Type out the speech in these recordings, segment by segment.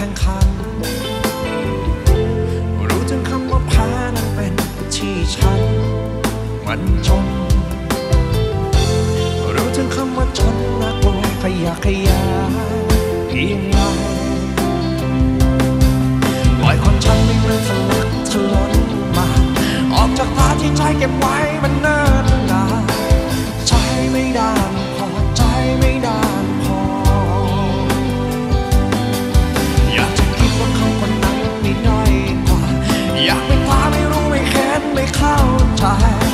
แข่งขัน รู้ถึงคำว่าแพ้นั้นเป็นที่ฉัน มันจน รู้ถึงคำว่าชนน่ากลัวขยะขยะเพียงไรปล่อยคนฉันไม่เหมือนสลักทะล้นมา ออกจากตาที่ใจเก็บไว้มัน 柴。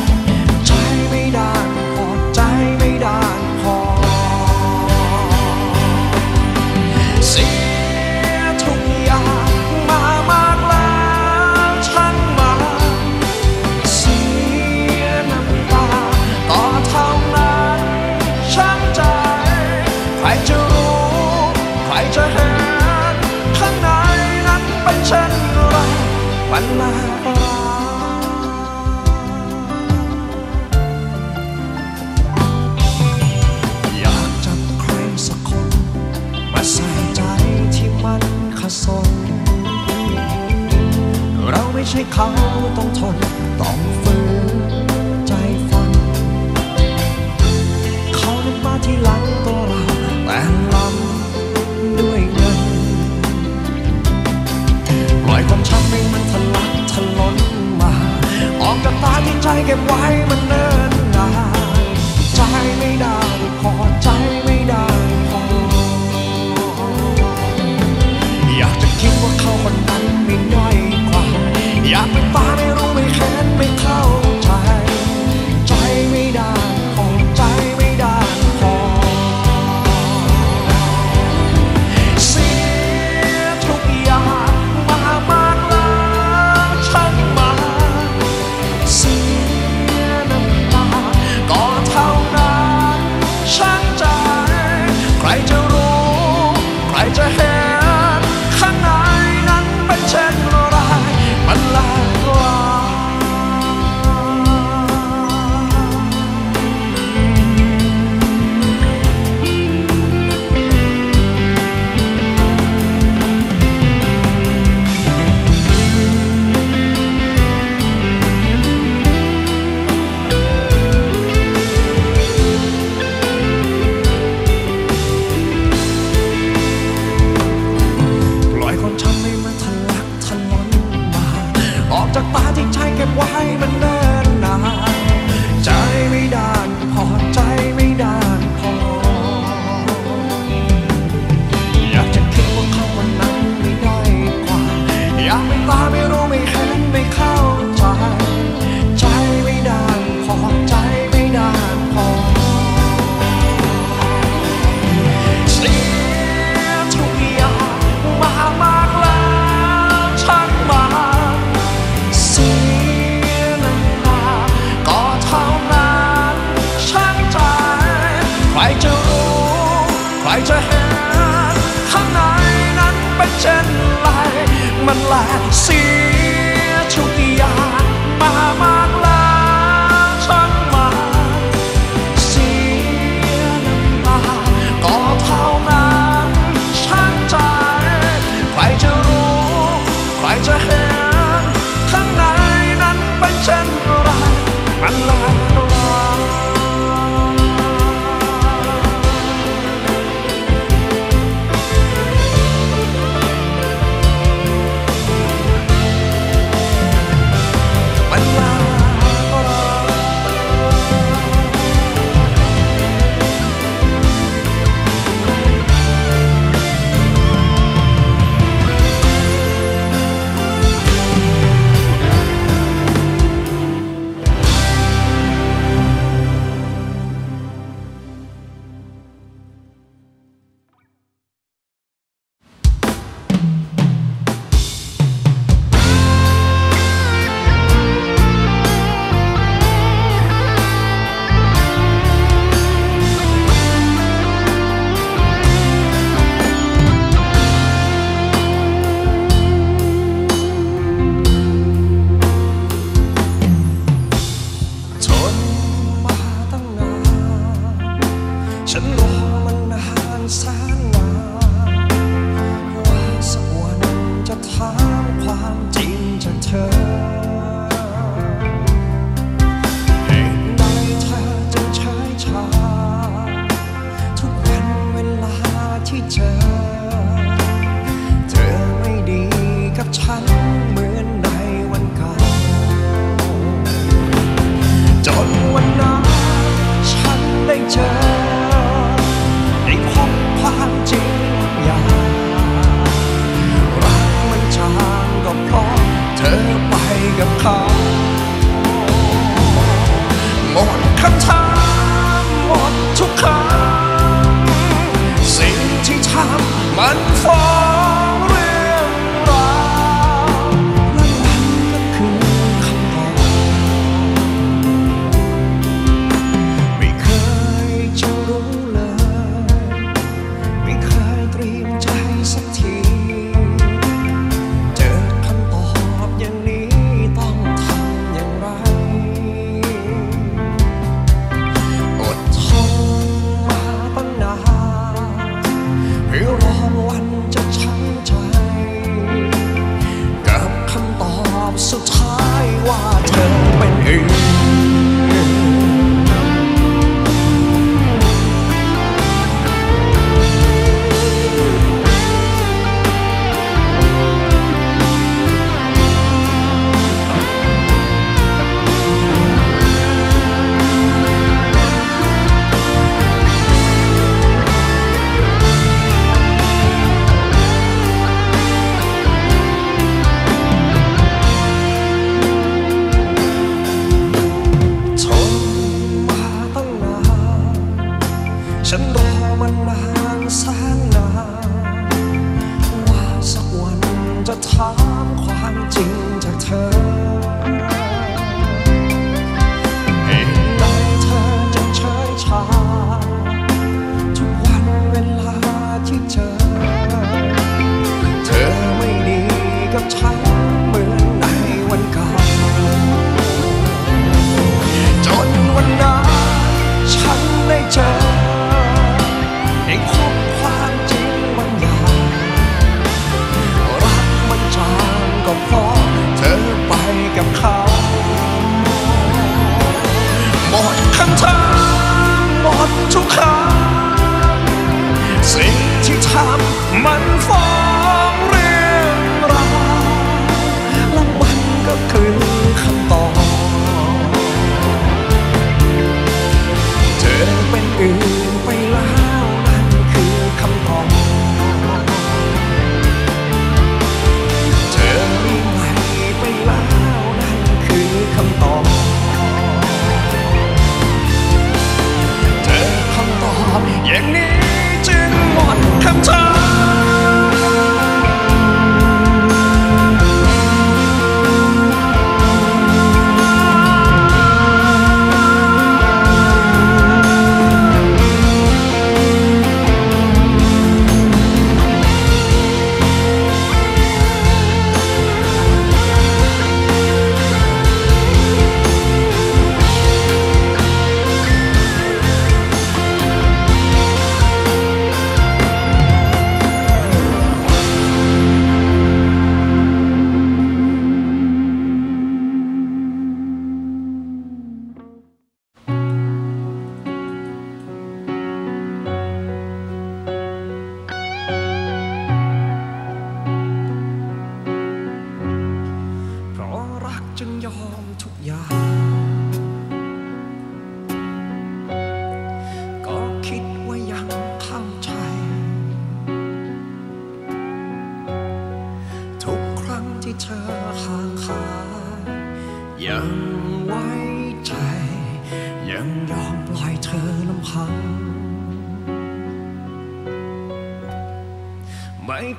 감 사.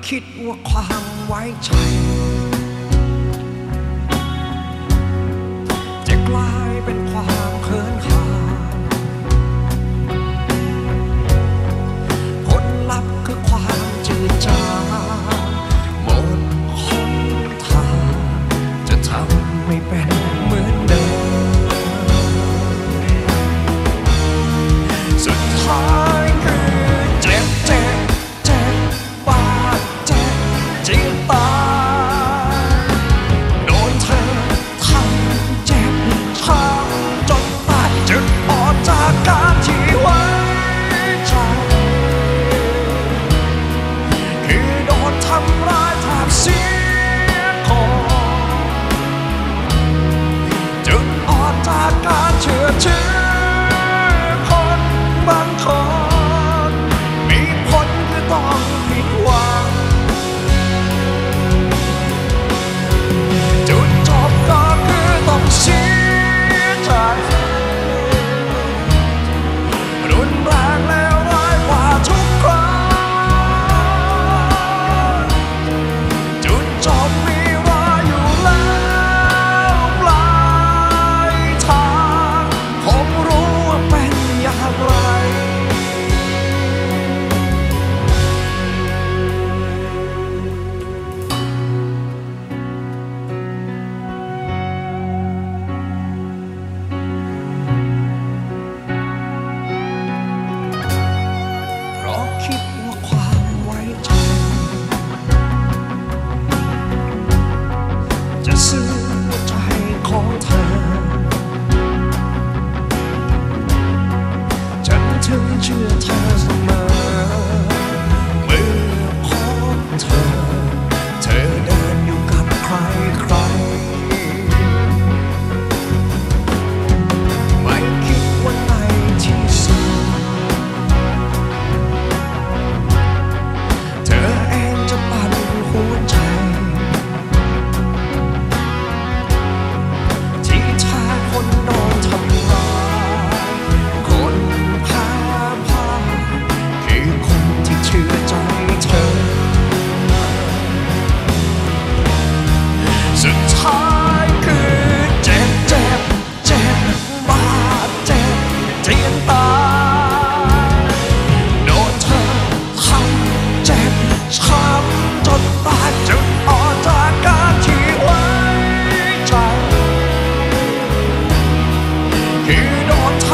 คิดว่าความไว้ใจ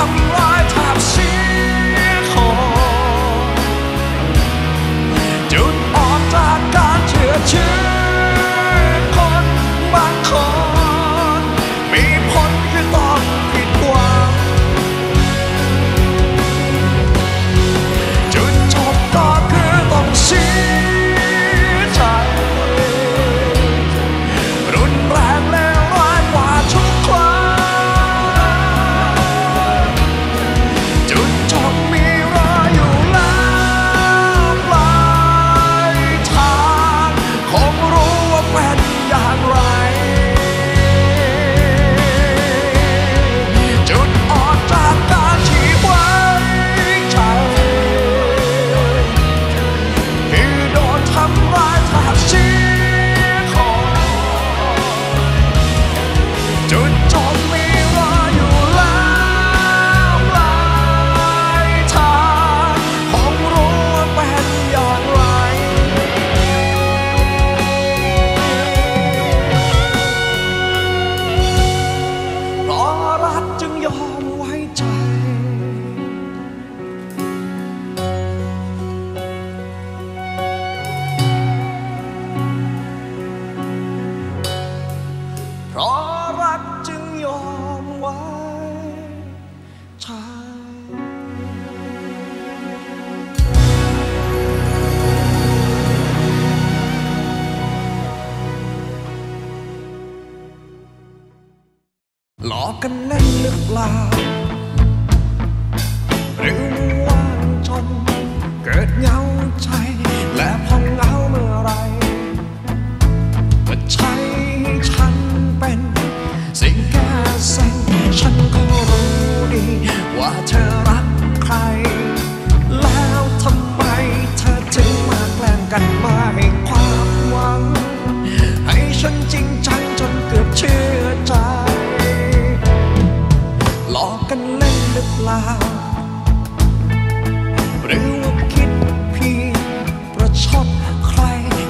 come wrong. ล่า หรือว่าคิดเพียประชดใคร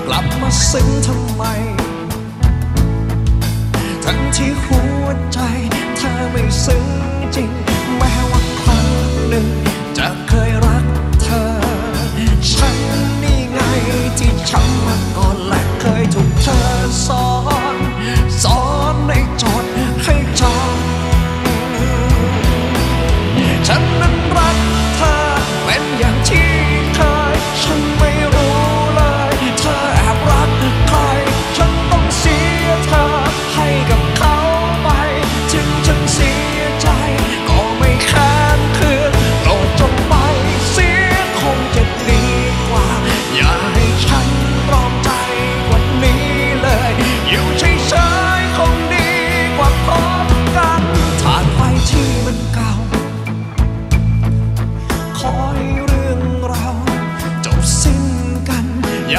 กลับมาซึ้งทำไม ทั้งที่หัวใจเธอไม่ซึ้งจริง แม้ว่าครั้งหนึ่งจะเคยรักเธอ ฉันนี่ไงที่ช้ำมาก่อนและเคยถูกเธอสอน สอนในใจ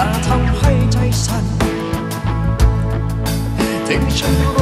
อย่าทำให้ใจสั่นถึงฉันรู้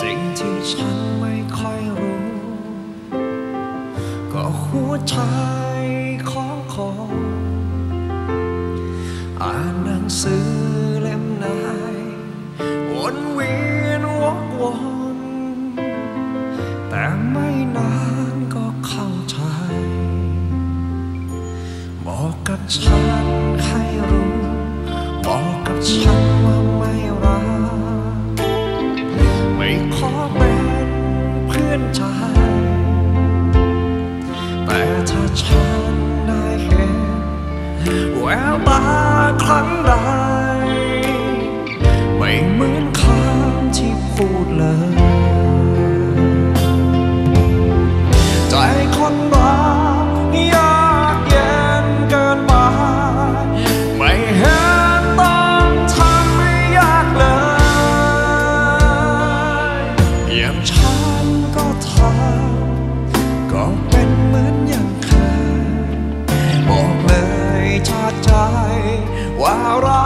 สิ่งที่ฉันไม่ค่อยรู้ ก็หัวใจของคนอ่านหนังสือเล่มไหนวนเวียนวกวนแต่ไม่นานก็เข้าใจ บอกกับฉันให้รู้ บอกกับฉัน ว่าเรา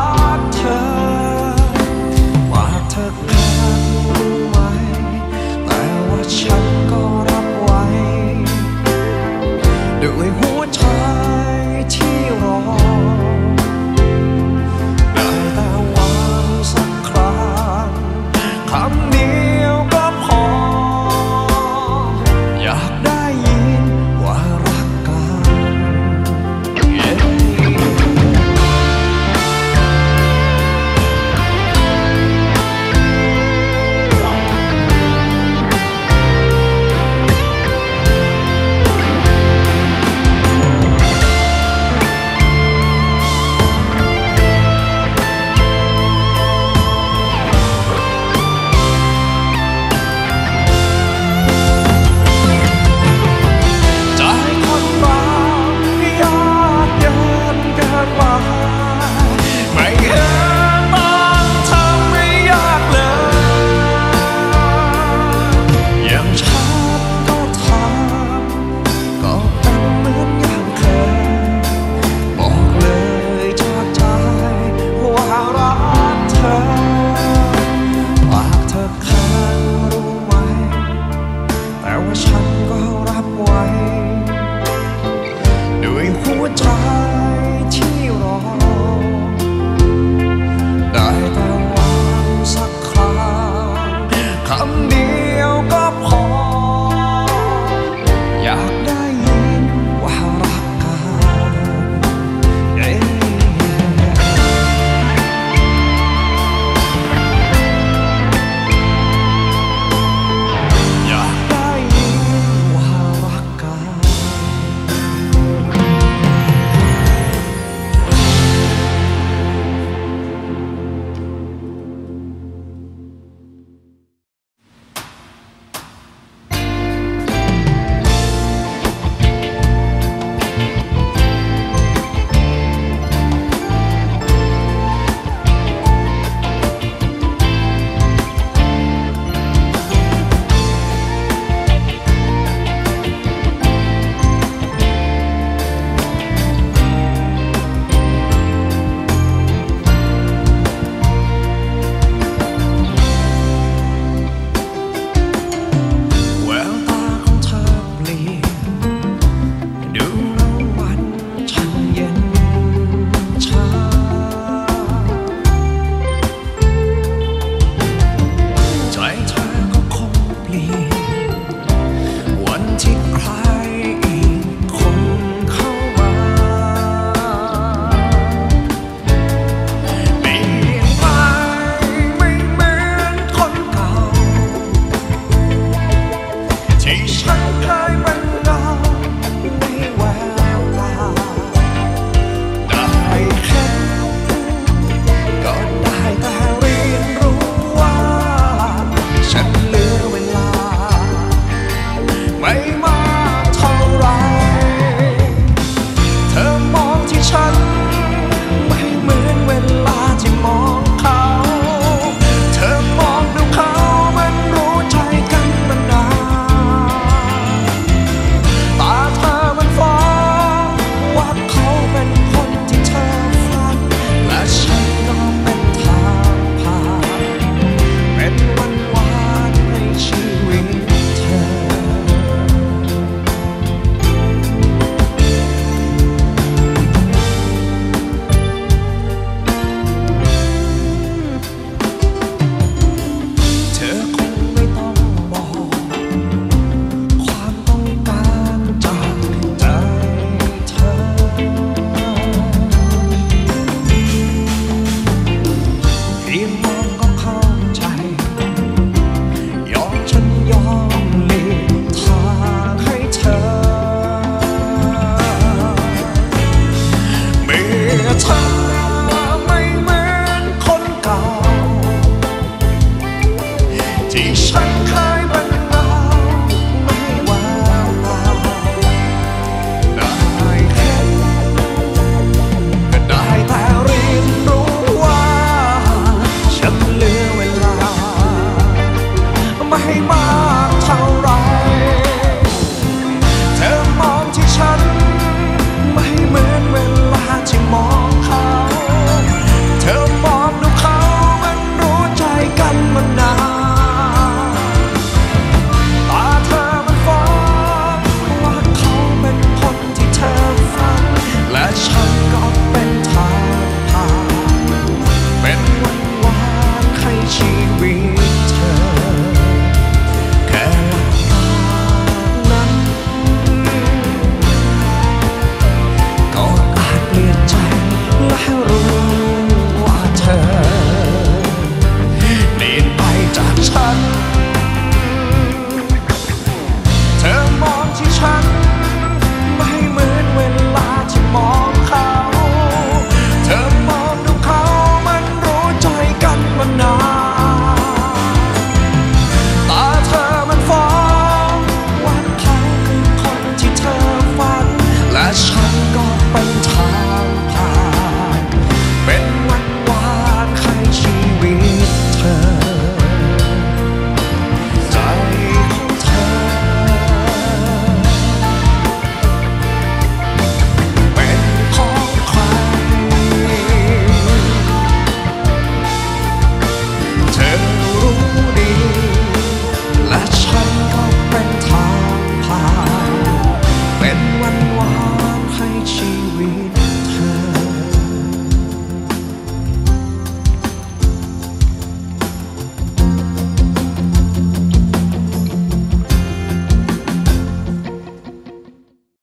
fuck.